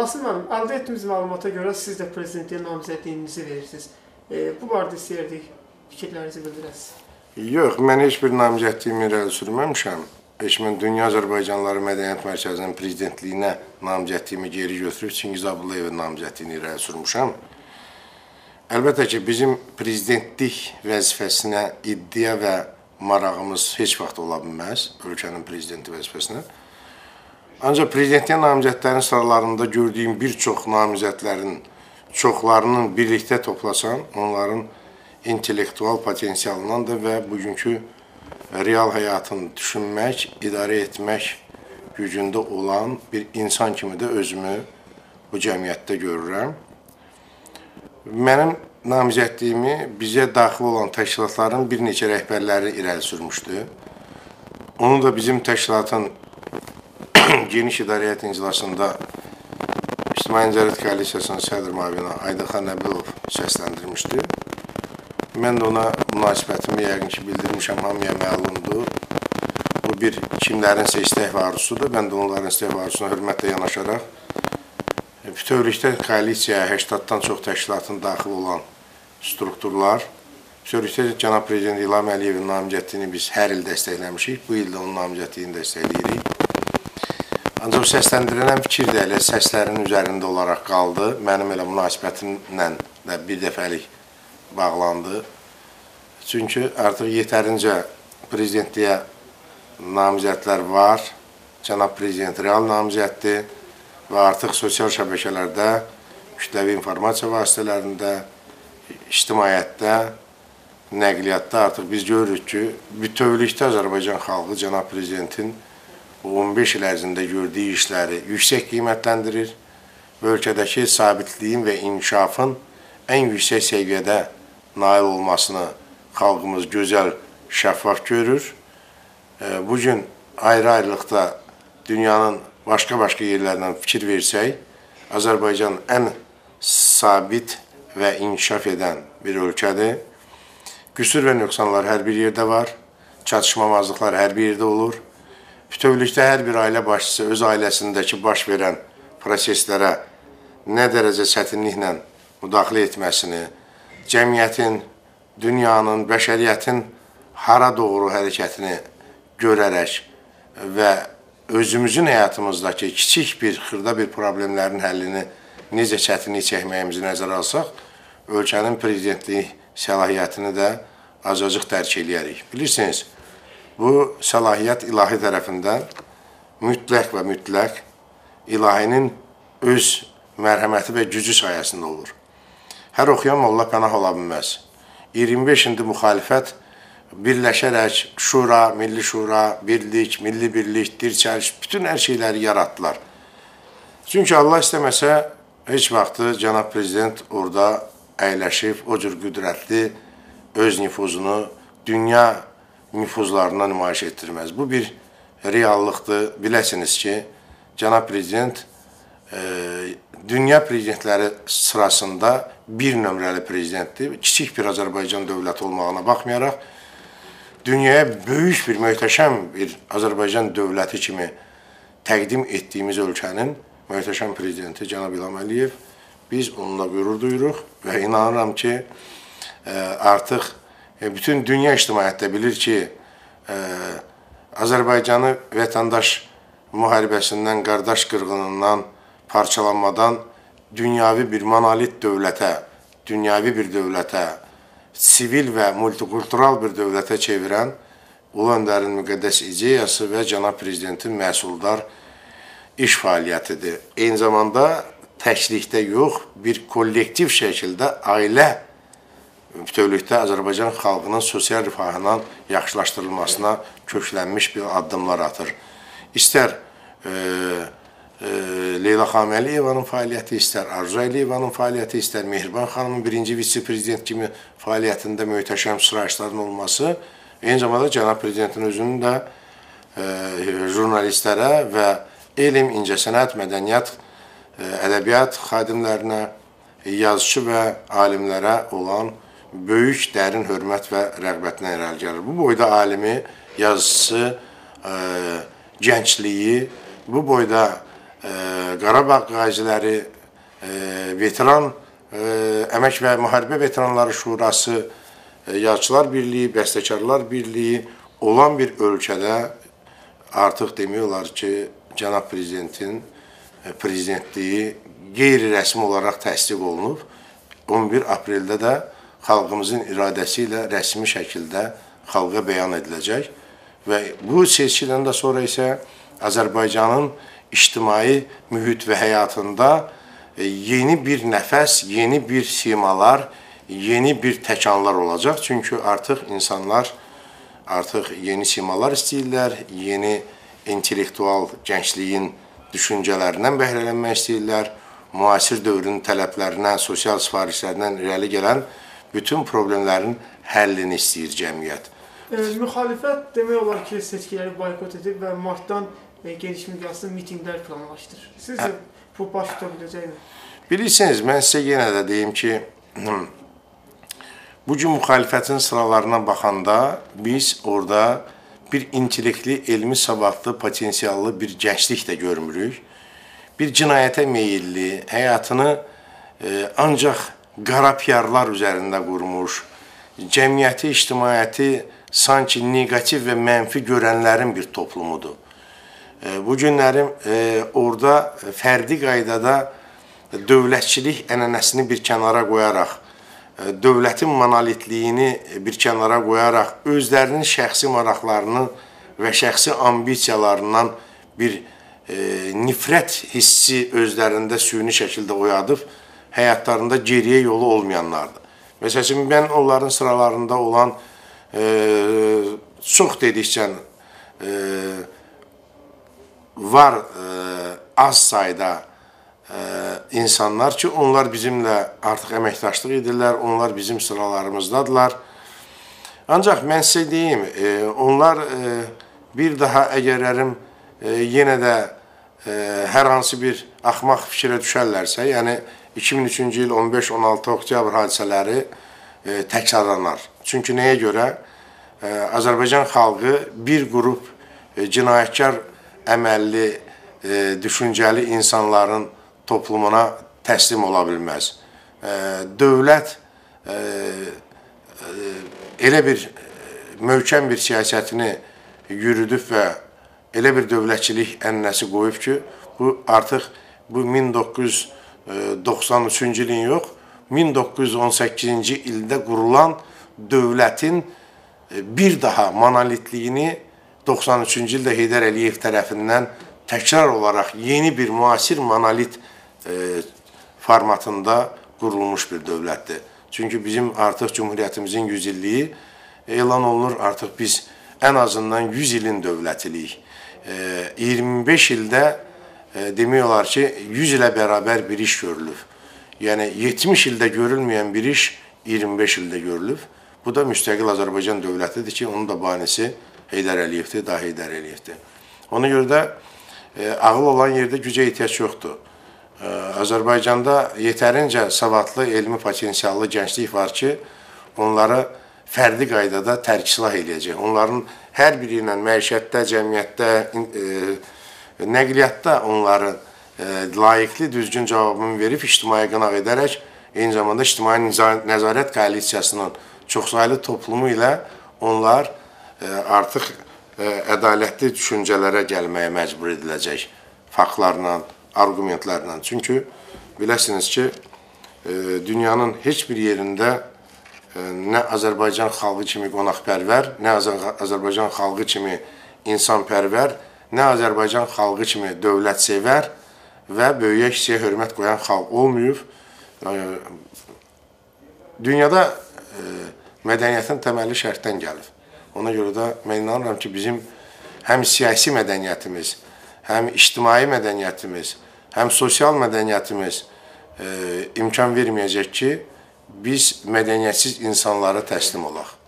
Nasım müəllim, əldə etdiyimiz məlumata görə siz də prezidentliyə namizədliyinizi verirsiniz. E, bu barədə istəyərdik fikirlərinizi bildirəsiniz. Yox, mən heç bir namizədliyimi irəli sürməmişəm. Heç mən Dünya Azərbaycanlıları Mədəniyyət Mərkəzinin prezidentliyinə namizədliyimi geri götürüb Çingiz Abdullayevin namizədliyini irəli sürmüşəm. Əlbəttə ki, bizim prezidentlik vəzifəsinə iddia və marağımız heç vaxt ola bilməz, ölkənin prezidenti vəzifəsinə. Ancaq prezidentliyə namizədlərin sıralarında gördüyüm bir çox namizədlərin çoxlarının birlikdə toplasan, onların intellektual potensialından da və bugünkü real həyatını düşünmək, idarə etmək gücündə olan bir insan kimi də özümü bu cəmiyyətdə görürəm. Mənim namizədliyimi bizə daxil olan təşkilatların bir neçə rəhbərləri irəli sürmüşdü. Onu da bizim təşkilatın geniş idarəyyət iclasında İctimai Nəzarət Koalisiyasının sədr müavini Aydıxan Nəbilov səsləndirmişdi. Mən də ona münasibətimi yəqin ki, bildirmişəm, hamıya məlumdur. Bu bir kimlərinsə istək və arzusudur. Mən də onların istək və arzusuna hörmətlə yanaşaraq bütövlükdə koalisiyaya 80-dan çox təşkilatın daxil olan strukturlar, bütövlükdə cənab prezident İlham Əliyevin namizədliyini biz hər il dəstəkləmişik. Bu il də onun namizədliyini dəstəkləyirik. Ancaq səsləndirilən fikir də elə səslərin üzərində olaraq qaldı. Mənim elə münasibətimlə də bir dəfəlik bağlandı. Çünki artıq yetərincə prezidentliyə namizədlər var. Cənab prezident real namizəddir və artıq sosial şəbəkələrdə, kütləvi informasiya vasitələrində, ictimaiyyətdə, nəqliyyatda artıq biz görürük ki, bütövlükdə Azərbaycan xalqı cənab prezidentin bu 15 il ərzində gördüyü işləri yüksək qiymətləndirir və ölkədəki sabitliyin və inkişafın ən yüksək səviyyədə nail olmasını xalqımız gözəl, şəffaf görür. Bu gün ayrı-ayrılıqda dünyanın başqa-başqa yerlərdən fikir versək, Azərbaycan ən sabit və inkişaf edən bir ölkədir. Qüsur və nöqsanlar hər bir yerdə var, çatışmamazlıqlar hər bir yerdə olur. Bütövlükdə hər bir ailə başçısı öz ailəsindəki baş verən proseslərə nə dərəcə çətinliklə müdaxilə etməsini, cəmiyyətin, dünyanın, bəşəriyyətin hara doğru hərəkətini görərək və özümüzün həyatımızdakı kiçik bir, xırda bir problemlərin həllini necə çətinlik çəkməyimizi nəzərə alsaq, ölkənin prezidentliyi səlahiyyətini də azacıq dərk eləyərik. Bilirsiniz, Bu səlahiyyət ilahi tərəfindən mütləq və mütləq ilahinin öz mərhəməti və gücü sayəsində olur. Hər oxuyan molla pənah ola bilməz. 25 indi müxalifət birləşərək şura, milli şura, birlik, milli birlik, dirçəliş, bütün hər şeyləri yaratdılar. Çünki Allah istəməsə, heç vaxtı cənab prezident orada əyləşib, o cür qüdrətli öz nüfuzunu dünya nüfuzlarına nümayiş etdirməz. Bu bir reallıqdır. Biləsiniz ki, cənab prezident e, dünya prezidentləri sırasında bir nömrəli prezidentdir. Kiçik bir Azərbaycan dövləti olmağına baxmayaraq, dünyaya böyük bir, möhtəşəm bir Azərbaycan dövləti kimi təqdim etdiyimiz ölkənin möhtəşəm prezidenti cənab İlham Əliyev, biz onunla qürur duyuruq və inanıram ki, e, artıq bütün dünya ictimaiyyəti də bilir ki, e, Azərbaycanı vətəndaş müharibəsindən, qardaş qırğınından, parçalanmadan dünyavi bir monolit dövlətə, dünyavi bir dövlətə, sivil və multikultural bir dövlətə çevirən Ulu Öndərin müqəddəs ideyası və cənab prezidentin məhsuldar iş fəaliyyətidir. Eyni zamanda təklikdə yox, bir kollektiv şəkildə ailə bütövlükdə Azərbaycan xalqının sosial rifahının yaxşılaşdırılmasına köklənmiş bir addımlar atır. İstər e, e, Leyla Xanım Əliyevanın fəaliyyəti, istər Arzu Əliyevanın fəaliyyəti, istər Mehriban xanımın birinci vitse-prezident kimi fəaliyyətində möhtəşəm sıraçların olması, eyni zamanda cənab prezidentin özünün də e, jurnalistlərə və elm, incəsənət, mədəniyyət, e, ədəbiyyat xadimlərinə, yazıcı və alimlərə olan böyük dərin hörmət və rəğbətinə irəli gəlir. Bu boyda alimi, yazısı, ə, e, gəncliyi, bu boyda ə, Qarabağ qaziləri, veteran, Əmək və Müharibə Veteranları Şurası, Yazıçılar Birliyi, Bəstəkarlar Birliyi olan bir ölkədə artıq demək olar ki, cənab prezidentin prezidentliyi qeyri-rəsmi olaraq təsdiq olunub. 11 apreldə də xalqımızın iradəsi ilə rəsmi şəkildə xalqa bəyan ediləcək və bu seçkidən də sonra isə Azərbaycanın ictimai mühit və həyatında e, yeni bir nəfəs, yeni bir simalar, yeni bir təkanlar olacaq. Çünki artıq insanlar artıq yeni simalar istəyirlər, yeni intellektual gəncliyin düşüncələrindən bəhrələnmək istəyirlər müasir dövrün tələblərinə, sosial sifarişlərindən irəli gələn bütün problemlərin həllini istəyir cəmiyyət. E, müxalifət demək olar ki, seçkiləri boykot edib və martdan e, geniş miqyaslı mitinqlər planlaşdırır. Sizcə hə. bu baş tuta biləcəkmi? Bilirsiniz, mən sizə yenə də deyim ki, bu gün müxalifətin sıralarına baxanda biz orada bir intellektli, elmi savadlı, potensiallı bir gənclik də görmürük bir cinayətə meyilli, həyatını e, ancaq qara piyarlar üzərində qurmuş, cəmiyyəti, ictimaiyyəti sanki negativ və mənfi görənlərin bir toplumudur. E, bu günlərim e, orada fərdi qaydada dövlətçilik ənənəsini bir kənara qoyaraq, e, dövlətin monolitliyini bir kənara qoyaraq, özlərinin şəxsi maraqlarını və şəxsi ambisiyalarından bir nifrət hissi özlərində süni şəkildə oyadıb, həyatlarında geriyə yolu olmayanlardır. Məsələn, mən onların sıralarında olan e, çox dedikcə e, var e, az sayda e, insanlar ki, onlar bizimlə artıq əməkdaşlıq edirlər, onlar bizim sıralarımızdadılar. Ancaq mən sizə deyim, e, onlar e, bir daha əgərlərim e, yenə də e, hər hansı bir axmaq fikrə düşərlərsə, yəni 2003-cü il 15-16 oktyabr hadisələri e, təkrarlanar. Çünki nəyə görə? E, Azərbaycan xalqı bir qrup e, cinayətkar əməlli, e, düşüncəli insanların toplumuna təslim ola bilməz. E, dövlət e, e, elə bir e, möhkəm bir siyasətini yürüdüb və elə bir dövlətçilik ənənəsi qoyub ki, bu artıq bu 1993-cü ilin yox, 1918-ci ildə qurulan dövlətin e, bir daha monolitliyini 93-cü ildə Heydər Əliyev tərəfindən təkrar olaraq yeni bir müasir monolit e, formatında qurulmuş bir dövlətdir. Çünki bizim artıq Cumhuriyyətimizin 100 illiyi elan olunur, artıq biz ən azından 100 ilin dövlətiyik. 25 ildə e, demək olar ki, 100 ilə bərabər bir iş görülüb. Yəni 70 ildə görülməyən bir iş 25 ildə görülüb. Bu da müstəqil Azərbaycan dövlətidir ki, onun da banisi Heydər Əliyevdir, da Heydər Əliyevdir. Ona görə də e, ağıl olan yerdə gücə ehtiyac yoxdur. E, Azərbaycanda yetərincə savadlı, elmi potensiallı gənclik var ki, onları fərdi qaydada tərk-silah eləyəcək. Onların hər biri ilə məişətdə, cəmiyyətdə, e, nəqliyyatda onların e, layiqli, düzgün cavabını verib ictimai qınaq edərək, eyni zamanda ictimai nəzarət koalisiyasının çoxsaylı toplumu ilə onlar e, artıq e, ədalətli düşüncələrə gəlməyə məcbur ediləcək faktlarla, argumentlərlə. Çünki biləsiniz ki, dünyanın heç bir yerində nə Azərbaycan xalqı kimi qonaqpərvər, nə Azərbaycan xalqı kimi insanpərvər, nə Azərbaycan xalqı kimi dövlətsevər və böyüyə kiçiyə hörmət qoyan xalq olmayıb. Dünyada mədəniyyətin təməli şərtdən gəlir. Ona görə də mən inanıram ki, bizim həm siyasi mədəniyyətimiz, həm ictimai mədəniyyətimiz, həm sosial mədəniyyətimiz imkan verməyəcək ki, biz mədəniyyətsiz insanlara təslim olaq.